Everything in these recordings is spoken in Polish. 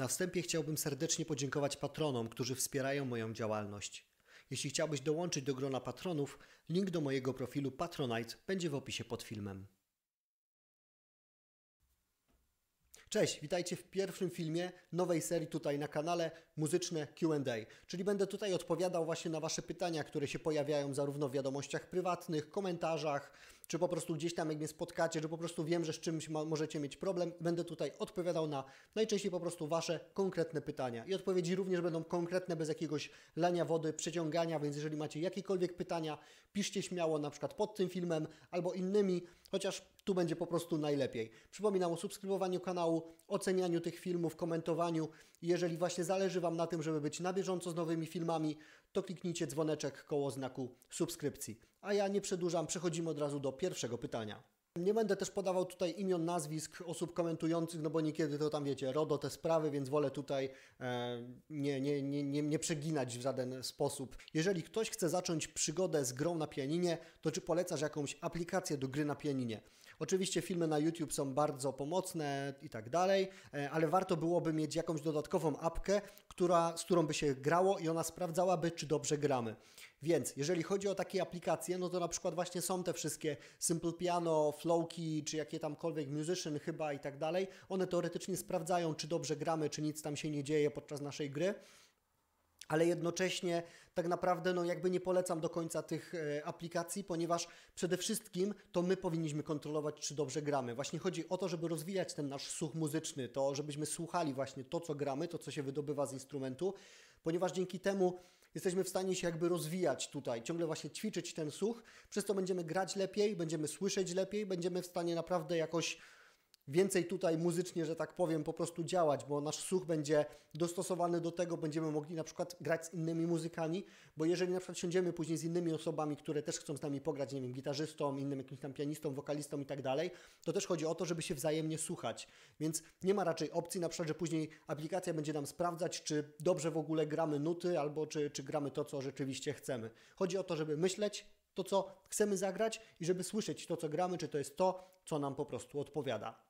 Na wstępie chciałbym serdecznie podziękować patronom, którzy wspierają moją działalność. Jeśli chciałbyś dołączyć do grona patronów, link do mojego profilu Patronite będzie w opisie pod filmem. Cześć, witajcie w pierwszym filmie nowej serii tutaj na kanale Muzyczne QA. Czyli będę tutaj odpowiadał właśnie na Wasze pytania, które się pojawiają zarówno w wiadomościach prywatnych, komentarzach, czy po prostu gdzieś tam jak mnie spotkacie, że po prostu wiem, że z czymś możecie mieć problem. Będę tutaj odpowiadał na najczęściej po prostu Wasze konkretne pytania. I odpowiedzi również będą konkretne, bez jakiegoś lania wody, przeciągania, więc jeżeli macie jakiekolwiek pytania, piszcie śmiało na przykład pod tym filmem albo innymi, chociaż tu będzie po prostu najlepiej. Przypominam o subskrybowaniu kanału, ocenianiu tych filmów, komentowaniu. Jeżeli właśnie zależy Wam na tym, żeby być na bieżąco z nowymi filmami, to kliknijcie dzwoneczek koło znaku subskrypcji. A ja nie przedłużam, przechodzimy od razu do pierwszego pytania. Nie będę też podawał tutaj imion, nazwisk osób komentujących, no bo niekiedy to tam wiecie, RODO te sprawy, więc wolę tutaj e, nie, nie, nie, nie, nie przeginać w żaden sposób. Jeżeli ktoś chce zacząć przygodę z grą na pianinie, to czy polecasz jakąś aplikację do gry na pianinie? Oczywiście filmy na YouTube są bardzo pomocne i tak dalej, e, ale warto byłoby mieć jakąś dodatkową apkę, która, z którą by się grało i ona sprawdzałaby, czy dobrze gramy. Więc jeżeli chodzi o takie aplikacje, no to na przykład właśnie są te wszystkie Simple Piano, Flowkey, czy jakie tamkolwiek Musician chyba i tak dalej. One teoretycznie sprawdzają, czy dobrze gramy, czy nic tam się nie dzieje podczas naszej gry ale jednocześnie tak naprawdę no jakby nie polecam do końca tych e, aplikacji, ponieważ przede wszystkim to my powinniśmy kontrolować, czy dobrze gramy. Właśnie chodzi o to, żeby rozwijać ten nasz słuch muzyczny, to żebyśmy słuchali właśnie to, co gramy, to, co się wydobywa z instrumentu, ponieważ dzięki temu jesteśmy w stanie się jakby rozwijać tutaj, ciągle właśnie ćwiczyć ten słuch, przez to będziemy grać lepiej, będziemy słyszeć lepiej, będziemy w stanie naprawdę jakoś więcej tutaj muzycznie, że tak powiem, po prostu działać, bo nasz słuch będzie dostosowany do tego, będziemy mogli na przykład grać z innymi muzykami, bo jeżeli na przykład siądziemy później z innymi osobami, które też chcą z nami pograć, nie wiem, gitarzystą, innym jakimś tam pianistą, wokalistą i tak dalej, to też chodzi o to, żeby się wzajemnie słuchać. Więc nie ma raczej opcji na przykład, że później aplikacja będzie nam sprawdzać, czy dobrze w ogóle gramy nuty, albo czy, czy gramy to, co rzeczywiście chcemy. Chodzi o to, żeby myśleć, to, co chcemy zagrać i żeby słyszeć to, co gramy, czy to jest to, co nam po prostu odpowiada.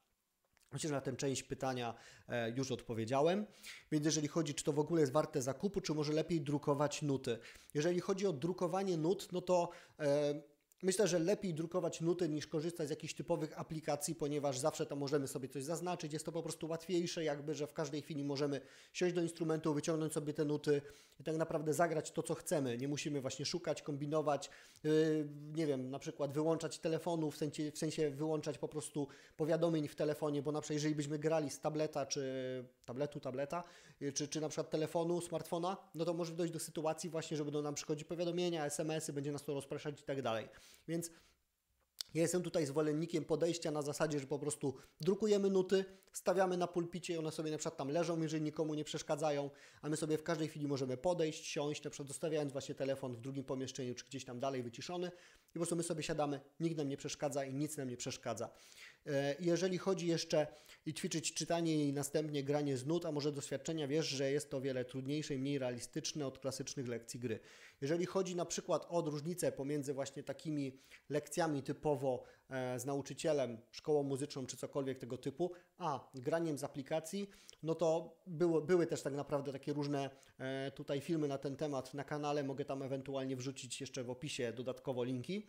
Myślę, że na tę część pytania e, już odpowiedziałem. Więc jeżeli chodzi, czy to w ogóle jest warte zakupu, czy może lepiej drukować nuty. Jeżeli chodzi o drukowanie nut, no to e, Myślę, że lepiej drukować nuty niż korzystać z jakichś typowych aplikacji, ponieważ zawsze tam możemy sobie coś zaznaczyć. Jest to po prostu łatwiejsze, jakby, że w każdej chwili możemy siąść do instrumentu, wyciągnąć sobie te nuty i tak naprawdę zagrać to, co chcemy. Nie musimy właśnie szukać, kombinować, yy, nie wiem, na przykład wyłączać telefonu, w sensie, w sensie wyłączać po prostu powiadomień w telefonie, bo na przykład jeżeli byśmy grali z tableta, czy tabletu, tableta, yy, czy, czy na przykład telefonu, smartfona, no to może dojść do sytuacji właśnie, że będą nam przychodzić powiadomienia, SMS-y, będzie nas to rozpraszać i tak dalej. Więc ja jestem tutaj zwolennikiem podejścia na zasadzie, że po prostu drukujemy nuty, stawiamy na pulpicie i one sobie na przykład tam leżą, jeżeli nikomu nie przeszkadzają, a my sobie w każdej chwili możemy podejść, siąść, na przykład zostawiając właśnie telefon w drugim pomieszczeniu, czy gdzieś tam dalej wyciszony i po prostu my sobie siadamy, nikt nam nie przeszkadza i nic nam nie przeszkadza. E, jeżeli chodzi jeszcze i ćwiczyć czytanie i następnie granie z nut, a może doświadczenia, wiesz, że jest to wiele trudniejsze i mniej realistyczne od klasycznych lekcji gry. Jeżeli chodzi na przykład o różnicę pomiędzy właśnie takimi lekcjami typowo e, z nauczycielem, szkołą muzyczną czy cokolwiek tego typu, a graniem z aplikacji, no to były, były też tak naprawdę takie różne e, tutaj filmy na ten temat na kanale. Mogę tam ewentualnie wrzucić jeszcze w opisie dodatkowo linki.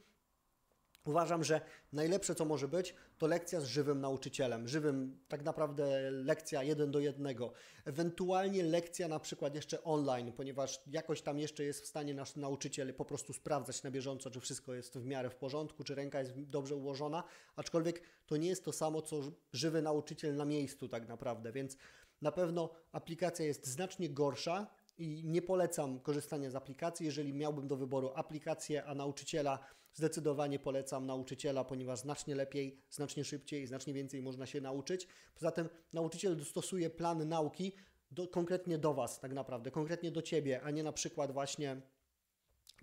Uważam, że najlepsze, co może być, to lekcja z żywym nauczycielem. Żywym, tak naprawdę lekcja jeden do jednego. Ewentualnie lekcja na przykład jeszcze online, ponieważ jakoś tam jeszcze jest w stanie nasz nauczyciel po prostu sprawdzać na bieżąco, czy wszystko jest w miarę w porządku, czy ręka jest dobrze ułożona, aczkolwiek to nie jest to samo, co żywy nauczyciel na miejscu tak naprawdę, więc na pewno aplikacja jest znacznie gorsza, i nie polecam korzystania z aplikacji. Jeżeli miałbym do wyboru aplikację, a nauczyciela, zdecydowanie polecam nauczyciela, ponieważ znacznie lepiej, znacznie szybciej, znacznie więcej można się nauczyć. Poza tym nauczyciel dostosuje plan nauki do, konkretnie do Was, tak naprawdę, konkretnie do Ciebie, a nie na przykład właśnie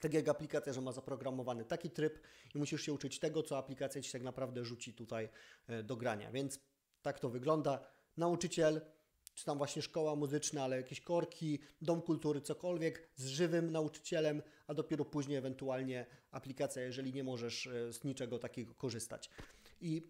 tak jak aplikacja, że ma zaprogramowany taki tryb i musisz się uczyć tego, co aplikacja Ci tak naprawdę rzuci tutaj e, do grania. Więc tak to wygląda. Nauczyciel czy tam właśnie szkoła muzyczna, ale jakieś korki, dom kultury, cokolwiek z żywym nauczycielem, a dopiero później ewentualnie aplikacja, jeżeli nie możesz e, z niczego takiego korzystać. I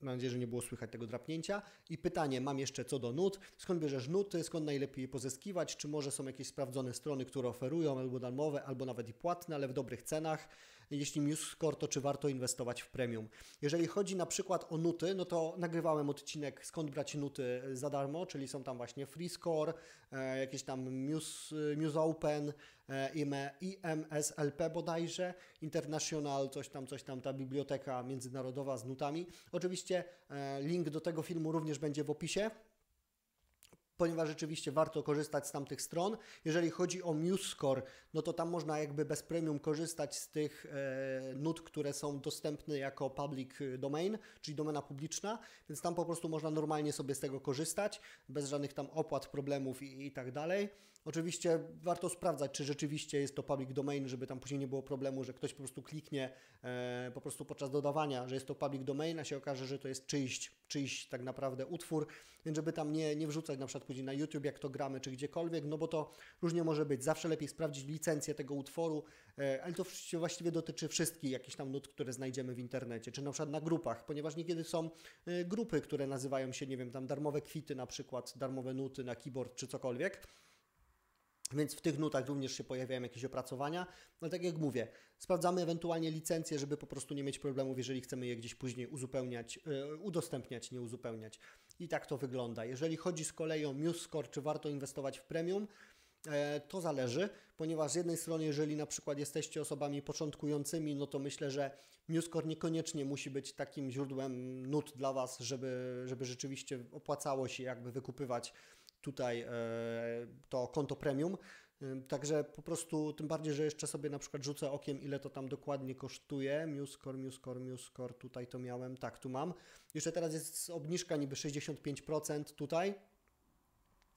Mam nadzieję, że nie było słychać tego drapnięcia. I pytanie mam jeszcze co do nut. Skąd bierzesz nuty? Skąd najlepiej je pozyskiwać? Czy może są jakieś sprawdzone strony, które oferują albo darmowe, albo nawet i płatne, ale w dobrych cenach? Jeśli MuseScore, to czy warto inwestować w premium? Jeżeli chodzi na przykład o nuty, no to nagrywałem odcinek skąd brać nuty za darmo, czyli są tam właśnie FreeScore, e, jakieś tam Muse, Muse Open, e, IMSLP bodajże, International, coś tam, coś tam, ta biblioteka międzynarodowa z nutami. Oczywiście e, link do tego filmu również będzie w opisie ponieważ rzeczywiście warto korzystać z tamtych stron. Jeżeli chodzi o MuseScore, no to tam można jakby bez premium korzystać z tych e, nut, które są dostępne jako public domain, czyli domena publiczna, więc tam po prostu można normalnie sobie z tego korzystać, bez żadnych tam opłat, problemów i, i tak dalej. Oczywiście warto sprawdzać, czy rzeczywiście jest to public domain, żeby tam później nie było problemu, że ktoś po prostu kliknie e, po prostu podczas dodawania, że jest to public domain, a się okaże, że to jest czyjś, czyjś tak naprawdę utwór, więc żeby tam nie, nie wrzucać na przykład później na YouTube, jak to gramy, czy gdziekolwiek, no bo to różnie może być. Zawsze lepiej sprawdzić licencję tego utworu, e, ale to właściwie dotyczy wszystkich jakichś tam nut, które znajdziemy w internecie, czy na przykład na grupach, ponieważ niekiedy są e, grupy, które nazywają się, nie wiem, tam darmowe kwity na przykład, darmowe nuty na keyboard, czy cokolwiek. Więc w tych nutach również się pojawiają jakieś opracowania. No tak jak mówię, sprawdzamy ewentualnie licencję, żeby po prostu nie mieć problemów, jeżeli chcemy je gdzieś później uzupełniać, yy, udostępniać, nie uzupełniać. I tak to wygląda. Jeżeli chodzi z kolei o MuseScore, czy warto inwestować w premium, e, to zależy, ponieważ z jednej strony, jeżeli na przykład jesteście osobami początkującymi, no to myślę, że MuseScore niekoniecznie musi być takim źródłem nut dla Was, żeby, żeby rzeczywiście opłacało się jakby wykupywać tutaj e, to konto premium. E, także po prostu, tym bardziej, że jeszcze sobie na przykład rzucę okiem, ile to tam dokładnie kosztuje. MuseScore, MuseScore, MuseScore, tutaj to miałem, tak, tu mam. Jeszcze teraz jest obniżka niby 65% tutaj.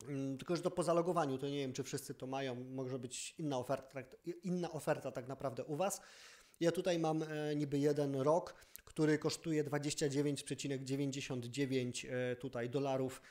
Mm, tylko, że to po zalogowaniu, to nie wiem, czy wszyscy to mają, może być inna oferta, inna oferta tak naprawdę u Was. Ja tutaj mam e, niby jeden rok, który kosztuje 29,99 tutaj dolarów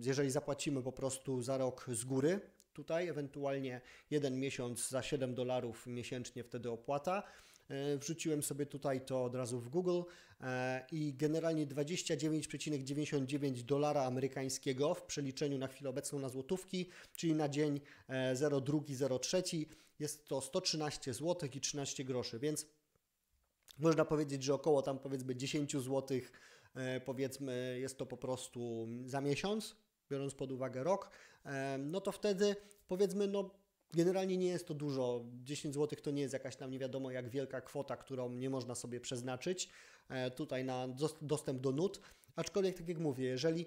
jeżeli zapłacimy po prostu za rok z góry, tutaj ewentualnie jeden miesiąc za 7 dolarów miesięcznie wtedy opłata. E, wrzuciłem sobie tutaj to od razu w Google e, i generalnie 29,99 dolara amerykańskiego w przeliczeniu na chwilę obecną na złotówki, czyli na dzień 02.03 e, jest to 113 zł i 13 groszy, więc można powiedzieć, że około tam powiedzmy 10 złotych powiedzmy jest to po prostu za miesiąc, biorąc pod uwagę rok, e, no to wtedy powiedzmy, no generalnie nie jest to dużo. 10 zł to nie jest jakaś tam nie wiadomo jak wielka kwota, którą nie można sobie przeznaczyć e, tutaj na dostęp do nut. Aczkolwiek, tak jak mówię, jeżeli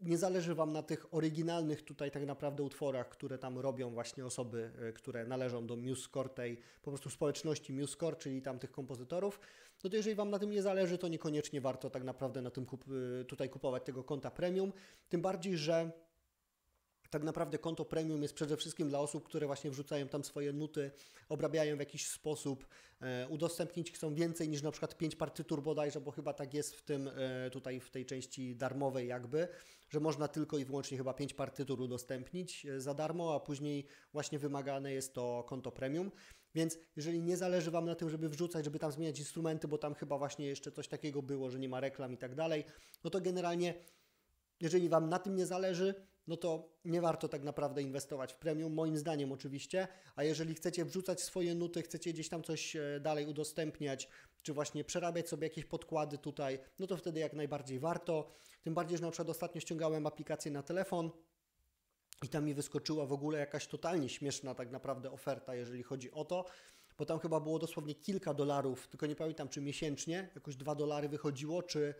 nie zależy Wam na tych oryginalnych tutaj tak naprawdę utworach, które tam robią właśnie osoby, które należą do MuseScore tej po prostu społeczności MuseScore, czyli tam tych kompozytorów, no to jeżeli Wam na tym nie zależy, to niekoniecznie warto tak naprawdę na tym kup y, tutaj kupować tego konta premium. Tym bardziej, że tak naprawdę konto premium jest przede wszystkim dla osób, które właśnie wrzucają tam swoje nuty, obrabiają w jakiś sposób, e, udostępnić chcą więcej niż na przykład 5 partytur bodajże, bo chyba tak jest w tym e, tutaj w tej części darmowej jakby, że można tylko i wyłącznie chyba 5 partytur udostępnić e, za darmo, a później właśnie wymagane jest to konto premium. Więc jeżeli nie zależy Wam na tym, żeby wrzucać, żeby tam zmieniać instrumenty, bo tam chyba właśnie jeszcze coś takiego było, że nie ma reklam i tak dalej, no to generalnie, jeżeli Wam na tym nie zależy, no to nie warto tak naprawdę inwestować w premium, moim zdaniem oczywiście, a jeżeli chcecie wrzucać swoje nuty, chcecie gdzieś tam coś e, dalej udostępniać, czy właśnie przerabiać sobie jakieś podkłady tutaj, no to wtedy jak najbardziej warto. Tym bardziej, że na przykład ostatnio ściągałem aplikację na telefon, i tam mi wyskoczyła w ogóle jakaś totalnie śmieszna tak naprawdę oferta, jeżeli chodzi o to, bo tam chyba było dosłownie kilka dolarów, tylko nie pamiętam czy miesięcznie, jakoś dwa dolary wychodziło, czy,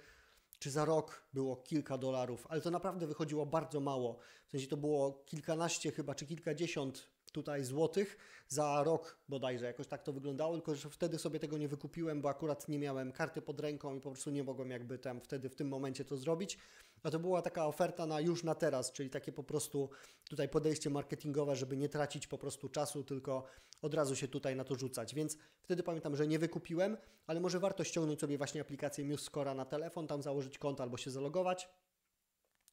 czy za rok było kilka dolarów, ale to naprawdę wychodziło bardzo mało. W sensie to było kilkanaście chyba, czy kilkadziesiąt tutaj złotych za rok bodajże, jakoś tak to wyglądało, tylko że wtedy sobie tego nie wykupiłem, bo akurat nie miałem karty pod ręką i po prostu nie mogłem jakby tam wtedy w tym momencie to zrobić. A to była taka oferta na już na teraz, czyli takie po prostu tutaj podejście marketingowe, żeby nie tracić po prostu czasu, tylko od razu się tutaj na to rzucać. Więc wtedy pamiętam, że nie wykupiłem, ale może warto ściągnąć sobie właśnie aplikację MuseScore na telefon, tam założyć konto albo się zalogować.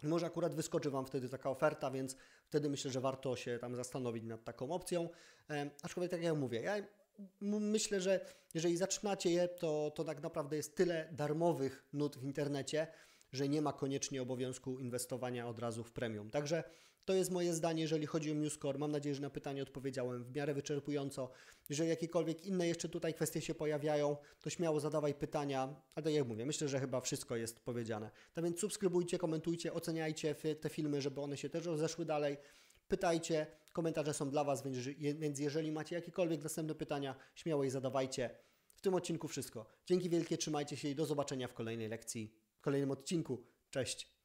Może akurat wyskoczy Wam wtedy taka oferta, więc wtedy myślę, że warto się tam zastanowić nad taką opcją. E, aczkolwiek tak jak mówię, ja myślę, że jeżeli zaczynacie je, to, to tak naprawdę jest tyle darmowych nut w internecie, że nie ma koniecznie obowiązku inwestowania od razu w premium. Także to jest moje zdanie, jeżeli chodzi o MuseScore. Mam nadzieję, że na pytanie odpowiedziałem w miarę wyczerpująco. Jeżeli jakiekolwiek inne jeszcze tutaj kwestie się pojawiają, to śmiało zadawaj pytania. Ale tak jak mówię, myślę, że chyba wszystko jest powiedziane. Tak więc subskrybujcie, komentujcie, oceniajcie te filmy, żeby one się też rozeszły dalej. Pytajcie, komentarze są dla Was, więc jeżeli macie jakiekolwiek następne pytania, śmiało je zadawajcie. W tym odcinku wszystko. Dzięki wielkie, trzymajcie się i do zobaczenia w kolejnej lekcji, kolejnym odcinku. Cześć!